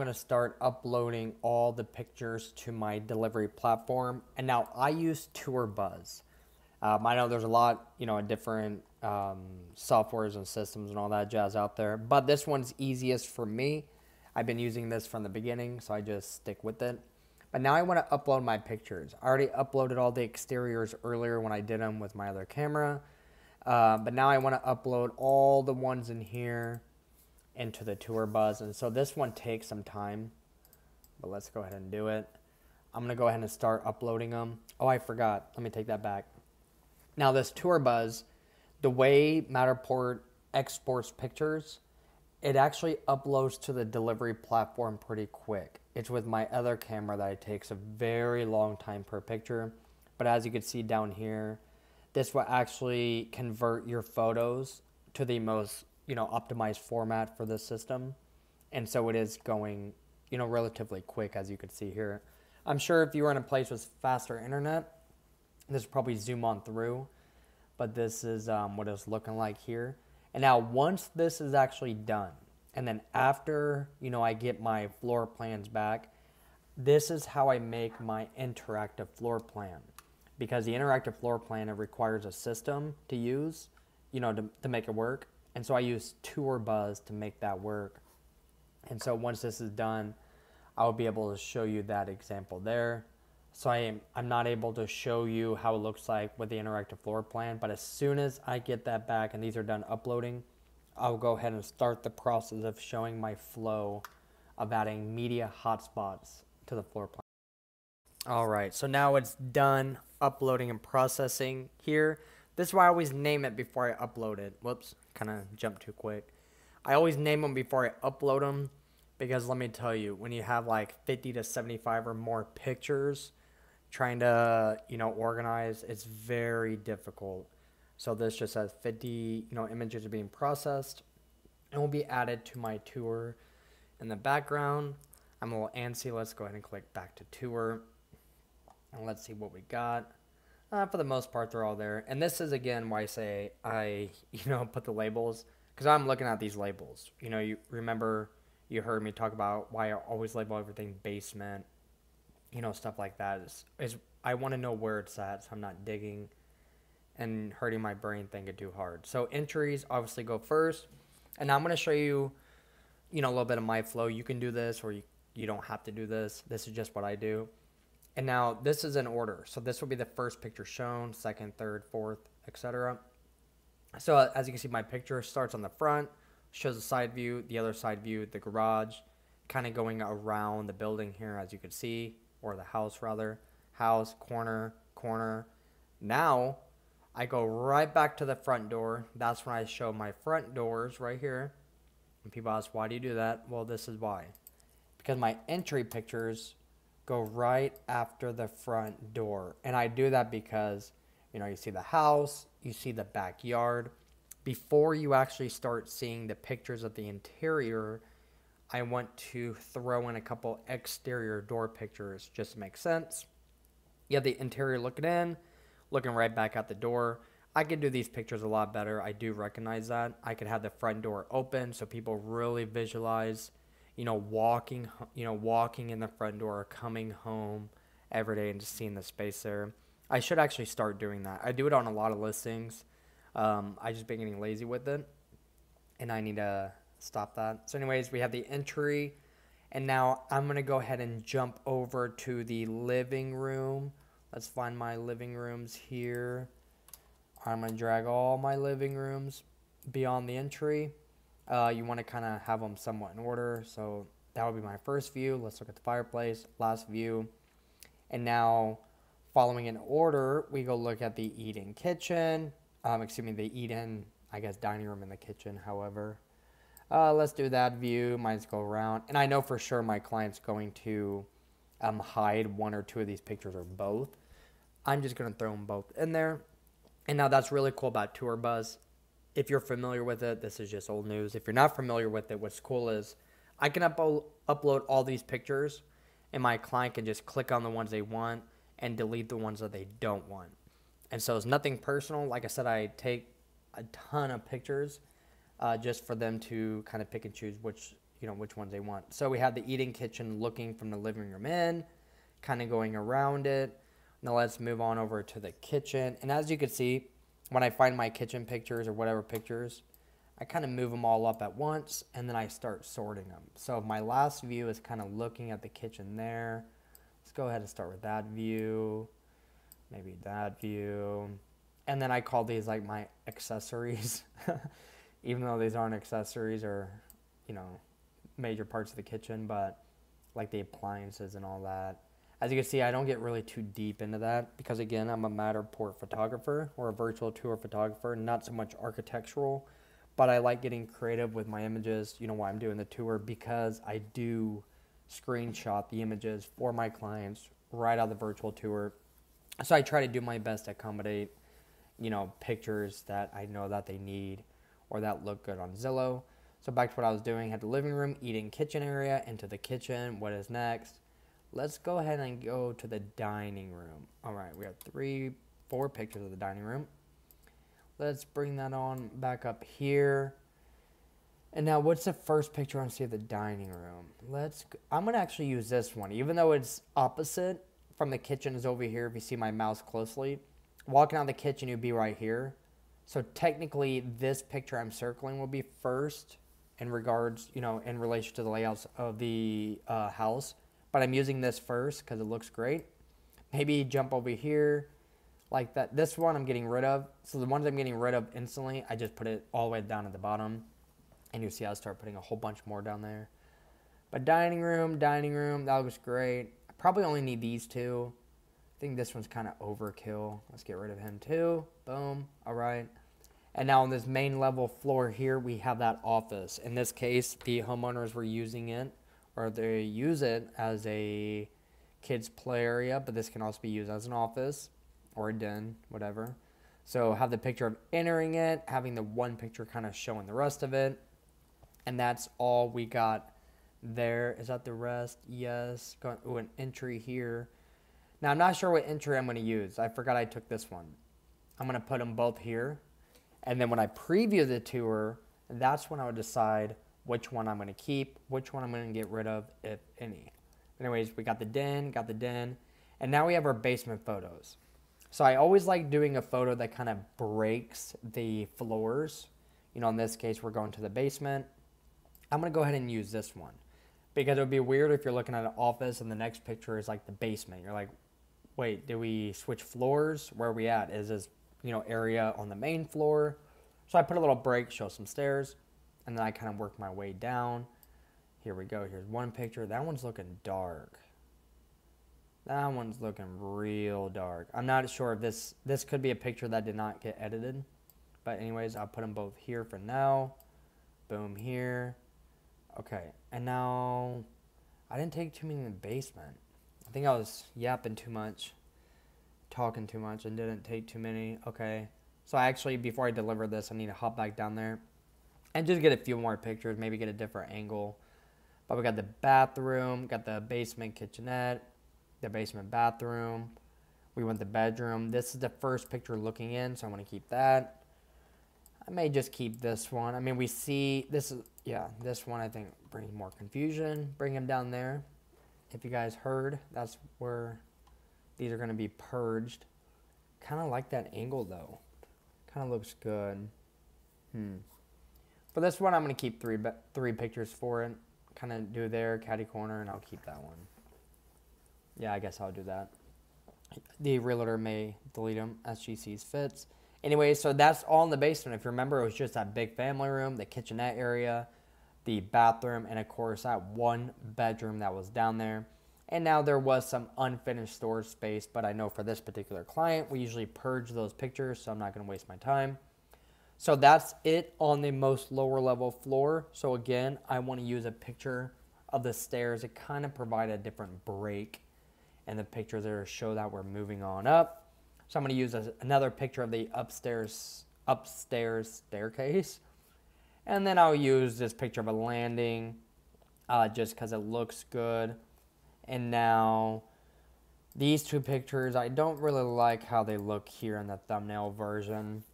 I'm to start uploading all the pictures to my delivery platform. And now I use TourBuzz. Um, I know there's a lot, you know, different um, softwares and systems and all that jazz out there, but this one's easiest for me. I've been using this from the beginning, so I just stick with it. But now I want to upload my pictures. I already uploaded all the exteriors earlier when I did them with my other camera. Uh, but now I want to upload all the ones in here into the TourBuzz. And so this one takes some time, but let's go ahead and do it. I'm to go ahead and start uploading them. Oh, I forgot. Let me take that back. Now this TourBuzz, the way Matterport exports pictures, it actually uploads to the delivery platform pretty quick. It's with my other camera that it takes a very long time per picture. But as you can see down here, this will actually convert your photos to the most you know optimized format for this system. And so it is going you know relatively quick as you can see here. I'm sure if you were in a place with faster internet this would probably zoom on through. But this is um, what it's looking like here. And now once this is actually done and then after you know i get my floor plans back this is how i make my interactive floor plan. Because the interactive floor plan it requires a system to use you know to, to make it work and so I use TourBuzz to make that work. And so once this is done, I'll be able to show you that example there. So I am, I'm not able to show you how it looks like with the interactive floor plan, but as soon as I get that back and these are done uploading, I'll go ahead and start the process of showing my flow of adding media hotspots to the floor plan. All right, so now it's done uploading and processing here. This is why I always name it before I upload it. Whoops, kind of jumped too quick. I always name them before I upload them because let me tell you, when you have like 50 to 75 or more pictures trying to, you know, organize, it's very difficult. So this just says 50, you know, images are being processed and will be added to my tour in the background. I'm a little antsy. Let's go ahead and click back to tour. And let's see what we got. Uh, for the most part, they're all there. And this is again why I say I, you know, put the labels because I'm looking at these labels. You know, you remember you heard me talk about why I always label everything basement, you know, stuff like that. Is, is I want to know where it's at, so I'm not digging and hurting my brain thinking too hard. So entries obviously go first, and I'm going to show you, you know, a little bit of my flow. You can do this, or you you don't have to do this. This is just what I do. And now this is in order. So this will be the first picture shown, second, third, fourth, etc. So uh, as you can see, my picture starts on the front, shows the side view, the other side view, the garage, kind of going around the building here, as you can see, or the house rather. House, corner, corner. Now, I go right back to the front door. That's when I show my front doors right here. And people ask, why do you do that? Well, this is why. Because my entry pictures go right after the front door. And I do that because, you know, you see the house, you see the backyard. Before you actually start seeing the pictures of the interior, I want to throw in a couple exterior door pictures just to make sense. You have the interior looking in, looking right back at the door. I can do these pictures a lot better. I do recognize that. I could have the front door open so people really visualize you know, walking, you know, walking in the front door, coming home every day, and just seeing the space there. I should actually start doing that. I do it on a lot of listings. Um, I just been getting lazy with it, and I need to stop that. So, anyways, we have the entry, and now I'm gonna go ahead and jump over to the living room. Let's find my living rooms here. I'm gonna drag all my living rooms beyond the entry. Uh, you want to kind of have them somewhat in order. So that would be my first view. Let's look at the fireplace, last view. And now, following in order, we go look at the eat-in kitchen. Um, excuse me, the eat-in, I guess, dining room and the kitchen, however. Uh, let's do that view. Might go around. And I know for sure my client's going to um, hide one or two of these pictures or both. I'm just going to throw them both in there. And now that's really cool about TourBuzz if you're familiar with it, this is just old news. If you're not familiar with it, what's cool is I can upload upload all these pictures, and my client can just click on the ones they want and delete the ones that they don't want. And so it's nothing personal. Like I said, I take a ton of pictures uh, just for them to kind of pick and choose which you know, which ones they want. So we have the eat-in kitchen looking from the living room in, kind of going around it. Now let's move on over to the kitchen. And as you can see, when I find my kitchen pictures or whatever pictures, I kind of move them all up at once and then I start sorting them. So my last view is kind of looking at the kitchen there. Let's go ahead and start with that view, maybe that view. And then I call these like my accessories, even though these aren't accessories or, you know, major parts of the kitchen, but like the appliances and all that. As you can see, I don't get really too deep into that because again, I'm a Matterport photographer or a virtual tour photographer, not so much architectural, but I like getting creative with my images, you know, while I'm doing the tour because I do screenshot the images for my clients right out of the virtual tour. So I try to do my best to accommodate, you know, pictures that I know that they need or that look good on Zillow. So back to what I was doing, had the living room, eat-in kitchen area, into the kitchen. What is next? Let's go ahead and go to the dining room. All right, we have three, four pictures of the dining room. Let's bring that on back up here. And now what's the first picture I want to see of the dining room? Let's, I'm going to actually use this one. Even though it's opposite from the kitchen is over here, if you see my mouse closely. Walking out the kitchen, you'd be right here. So technically, this picture I'm circling will be first in regards, you know, in relation to the layouts of the uh, house but I'm using this first because it looks great. Maybe jump over here like that. This one I'm getting rid of. So the ones I'm getting rid of instantly, I just put it all the way down at the bottom. And you see I'll start putting a whole bunch more down there. But dining room, dining room, that looks great. I probably only need these two. I think this one's kind of overkill. Let's get rid of him too. Boom. All right. And now on this main level floor here, we have that office. In this case, the homeowners were using it or they use it as a kids play area, but this can also be used as an office or a den, whatever. So have the picture of entering it, having the one picture kind of showing the rest of it. And that's all we got there. Is that the rest? Yes. Ooh, an entry here. Now I'm not sure what entry I'm going to use. I forgot I took this one. I'm going to put them both here. And then when I preview the tour, that's when I would decide which one I'm going to keep, which one I'm going to get rid of, if any. Anyways, we got the den, got the den, and now we have our basement photos. So I always like doing a photo that kind of breaks the floors. You know, in this case, we're going to the basement. I'm going to go ahead and use this one because it would be weird if you're looking at an office and the next picture is like the basement. You're like, wait, did we switch floors? Where are we at? Is this, you know, area on the main floor? So I put a little break, show some stairs and then I kind of work my way down. Here we go. Here's one picture. That one's looking dark. That one's looking real dark. I'm not sure if this this could be a picture that did not get edited. But anyways, I'll put them both here for now. Boom here. Okay. And now I didn't take too many in the basement. I think I was yapping too much, talking too much, and didn't take too many. Okay. So I actually, before I deliver this, I need to hop back down there and just get a few more pictures, maybe get a different angle. But we got the bathroom, got the basement kitchenette, the basement bathroom. We want the bedroom. This is the first picture looking in, so I want to keep that. I may just keep this one. I mean, we see this is yeah, this one I think brings more confusion. Bring him down there. If you guys heard, that's where these are to be purged. Kind of like that angle though. Kind of looks good. Hmm. For this one, I'm going to keep three three pictures for it. Kind of do there, caddy corner, and I'll keep that one. Yeah, I guess I'll do that. The realtor may delete them as she sees fits. Anyway, so that's all in the basement. If you remember, it was just that big family room, the kitchenette area, the bathroom, and of course that one bedroom that was down there. And now there was some unfinished storage space, but I know for this particular client, we usually purge those pictures, so I'm not to waste my time. So that's it on the most lower level floor. So again, I want to use a picture of the stairs to kind of provide a different break and the pictures there show that we're moving on up. So I'm going to use a, another picture of the upstairs upstairs staircase. And then I'll use this picture of a landing uh, just because it looks good. And now these two pictures, I don't really like how they look here in the thumbnail version.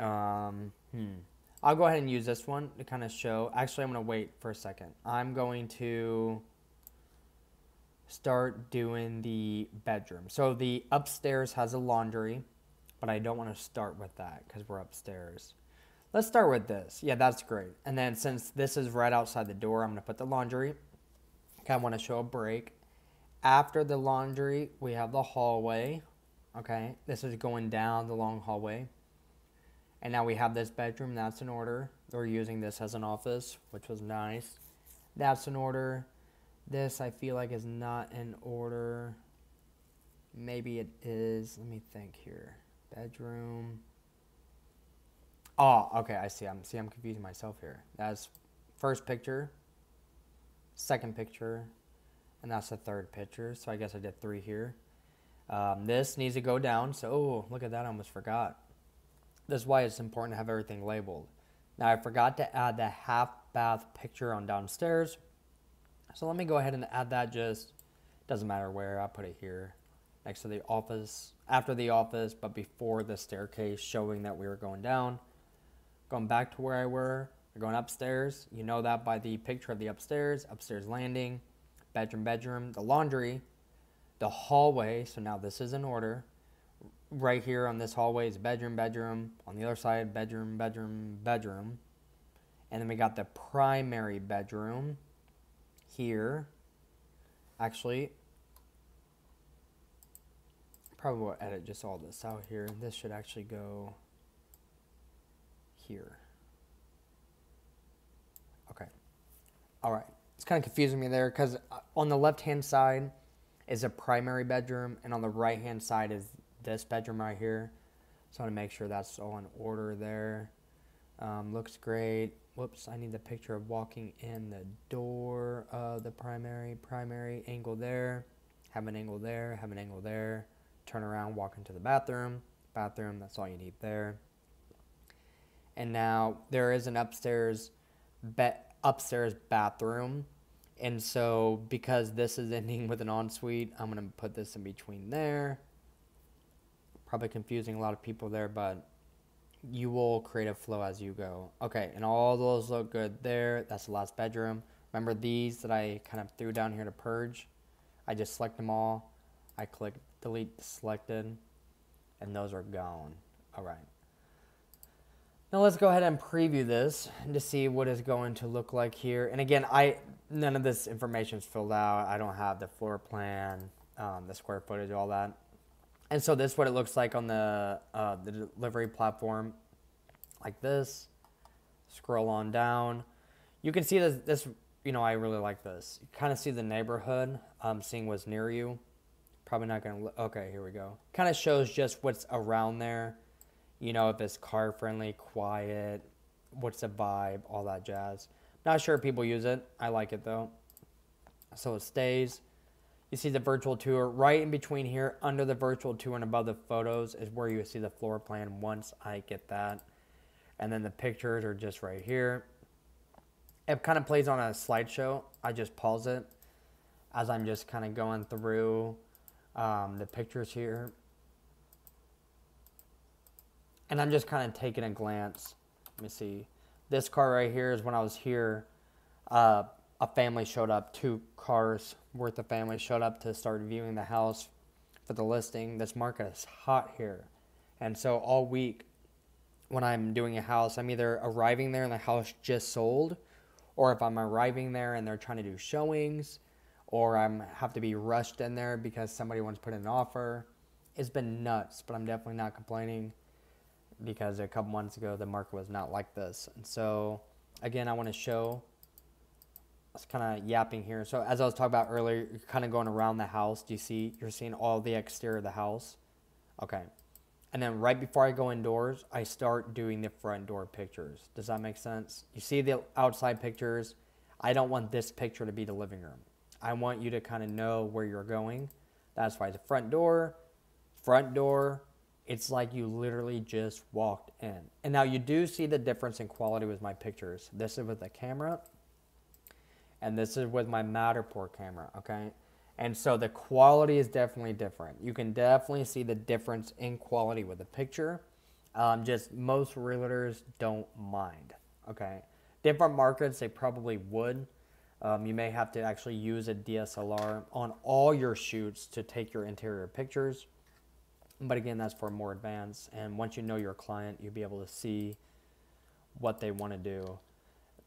Um, hmm. I'll go ahead and use this one to kind of show. Actually, I'm going to wait for a second. I'm going to start doing the bedroom. So the upstairs has a laundry, but I don't want to start with that because we're upstairs. Let's start with this. Yeah, that's great. And then since this is right outside the door, I'm going to put the laundry. Okay, I want to show a break. After the laundry, we have the hallway. Okay, this is going down the long hallway. And now we have this bedroom, that's in order. We're using this as an office, which was nice. That's in order. This I feel like is not in order. Maybe it is. Let me think here. Bedroom. Oh, okay, I see. I'm see I'm confusing myself here. That's first picture, second picture, and that's the third picture. So I guess I did three here. Um, this needs to go down. So oh, look at that! I almost forgot. This is why it's important to have everything labeled. Now I forgot to add the half bath picture on downstairs. So let me go ahead and add that just, doesn't matter where, I'll put it here next to the office, after the office, but before the staircase showing that we were going down. Going back to where I we're going upstairs. You know that by the picture of the upstairs, upstairs landing, bedroom, bedroom, the laundry, the hallway. So now this is in order. Right here on this hallway is bedroom, bedroom. On the other side, bedroom, bedroom, bedroom. And then we got the primary bedroom here. Actually, probably will edit just all this out here. This should actually go here. Okay. All right. It's kind of confusing me there because uh, on the left-hand side is a primary bedroom, and on the right-hand side is this bedroom right here. So I want to make sure that's all in order there. Um, looks great. Whoops, I need the picture of walking in the door of the primary. Primary angle there. Have an angle there. Have an angle there. Turn around, walk into the bathroom. Bathroom, that's all you need there. And now there is an upstairs be- upstairs bathroom. And so because this is ending with an ensuite, I'm going to put this in between there. Probably confusing a lot of people there, but you will create a flow as you go. Okay, and all those look good there. That's the last bedroom. Remember these that I kind of threw down here to purge? I just select them all. I click delete selected, and those are gone. All right. Now let's go ahead and preview this to see what it's going to look like here. And again, I none of this information is filled out. I don't have the floor plan, um, the square footage, all that. And so this is what it looks like on the, uh, the delivery platform, like this. Scroll on down. You can see this, this you know, I really like this. You kind of see the neighborhood, um, seeing what's near you. Probably not going to, okay, here we go. Kind of shows just what's around there. You know, if it's car friendly, quiet, what's the vibe, all that jazz. Not sure if people use it. I like it though. So it stays. You see the virtual tour right in between here, under the virtual tour and above the photos is where you see the floor plan once I get that. And then the pictures are just right here. It kind of plays on a slideshow. I just pause it as I'm just kind of going through um, the pictures here. And I'm just kind of taking a glance. Let me see. This car right here is when I was here. Uh, a family showed up, two cars worth of family showed up to start viewing the house for the listing. This market is hot here. And so all week when I'm doing a house, I'm either arriving there and the house just sold, or if I'm arriving there and they're trying to do showings, or I'm have to be rushed in there because somebody wants to put in an offer. It's been nuts, but I'm definitely not complaining because a couple months ago the market was not like this. And so again, I want to show was kind of yapping here. So as I was talking about earlier, you're kind of going around the house. Do you see? You're seeing all the exterior of the house. Okay. And then right before I go indoors, I start doing the front door pictures. Does that make sense? You see the outside pictures. I don't want this picture to be the living room. I want you to kind of know where you're going. That's why the front door, front door, it's like you literally just walked in. And now you do see the difference in quality with my pictures. This is with the camera and this is with my Matterport camera, okay? And so the quality is definitely different. You can definitely see the difference in quality with the picture Um, just most realtors don't mind. Okay, different markets they probably would. Um, you may have to actually use a DSLR on all your shoots to take your interior pictures. But again, that's for more advanced. And once you know your client, you'll be able to see what they want to do.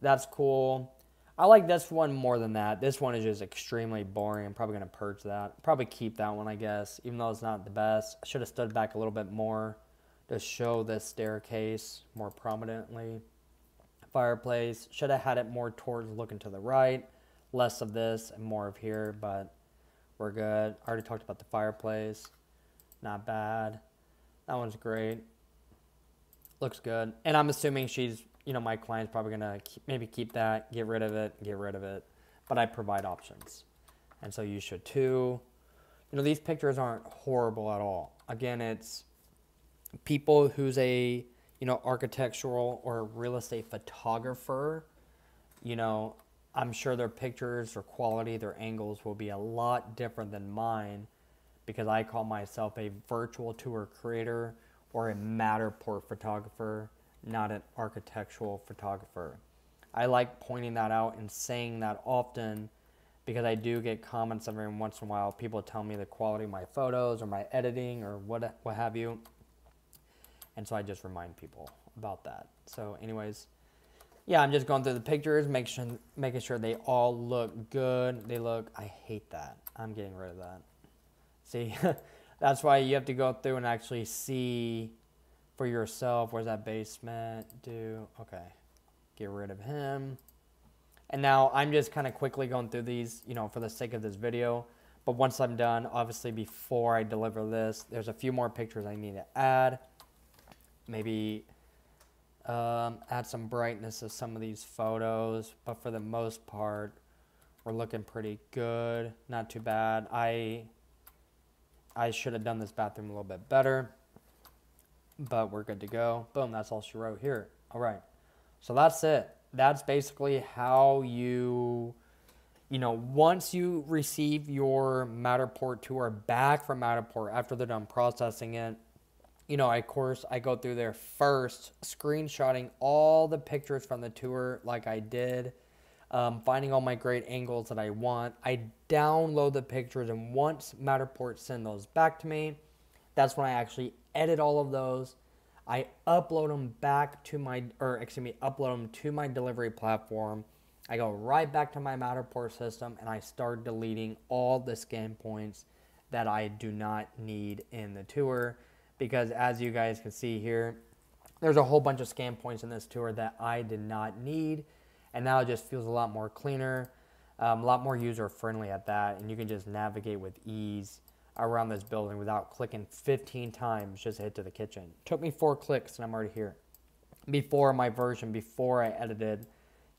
That's cool. I like this one more than that. This one is just extremely boring. I'm probably going to purge that. Probably keep that one, I guess, even though it's not the best. I should have stood back a little bit more to show this staircase more prominently. Fireplace. Should have had it more towards looking to the right. Less of this and more of here, but we're good. I already talked about the fireplace. Not bad. That one's great. Looks good. And I'm assuming she's you know, my client's probably gonna keep, maybe keep that, get rid of it, get rid of it. But I provide options, and so you should too. You know, these pictures aren't horrible at all. Again, it's people who's a you know architectural or real estate photographer. You know, I'm sure their pictures or quality, their angles will be a lot different than mine because I call myself a virtual tour creator or a Matterport photographer not an architectural photographer. I like pointing that out and saying that often because I do get comments every once in a while. People tell me the quality of my photos or my editing or what what have you. And so I just remind people about that. So anyways, yeah, I'm just going through the pictures, make sure, making sure they all look good. They look, I hate that. I'm getting rid of that. See, that's why you have to go through and actually see for yourself. Where's that basement? Do okay. Get rid of him. And now I'm just kind of quickly going through these, you know, for the sake of this video. But once I'm done, obviously before I deliver this, there's a few more pictures I need to add. Maybe um, add some brightness to some of these photos. But for the most part, we're looking pretty good. Not too bad. I I should have done this bathroom a little bit better but we're good to go. Boom, that's all she wrote here. All right. So that's it. That's basically how you, you know, once you receive your Matterport tour back from Matterport after they're done processing it, you know, of course, I go through there first, screenshotting all the pictures from the tour like I did, um, finding all my great angles that I want. I download the pictures, and once Matterport send those back to me, that's when I actually edit all of those. I upload them back to my, or excuse me, upload them to my delivery platform. I go right back to my Matterport system and I start deleting all the scan points that I do not need in the tour because as you guys can see here, there's a whole bunch of scan points in this tour that I did not need and now it just feels a lot more cleaner, um, a lot more user friendly at that and you can just navigate with ease around this building without clicking 15 times just to hit to the kitchen. Took me four clicks and I'm already here. Before my version, before I edited,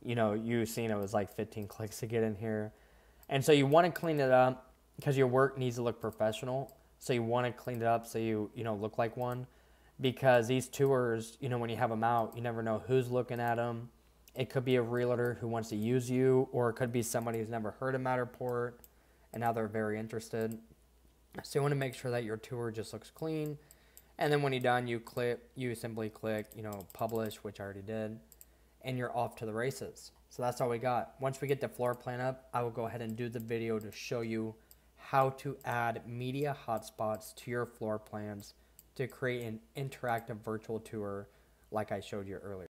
you know, you seen it was like 15 clicks to get in here. And so you want to clean it up because your work needs to look professional. So you want to clean it up so you, you know, look like one. Because these tours, you know, when you have them out, you never know who's looking at them. It could be a realtor who wants to use you, or it could be somebody who's never heard of Matterport and now they're very interested. So you want to make sure that your tour just looks clean. And then when you're done, you click, you simply click, you know, publish, which I already did, and you're off to the races. So that's all we got. Once we get the floor plan up, I will go ahead and do the video to show you how to add media hotspots to your floor plans to create an interactive virtual tour like I showed you earlier.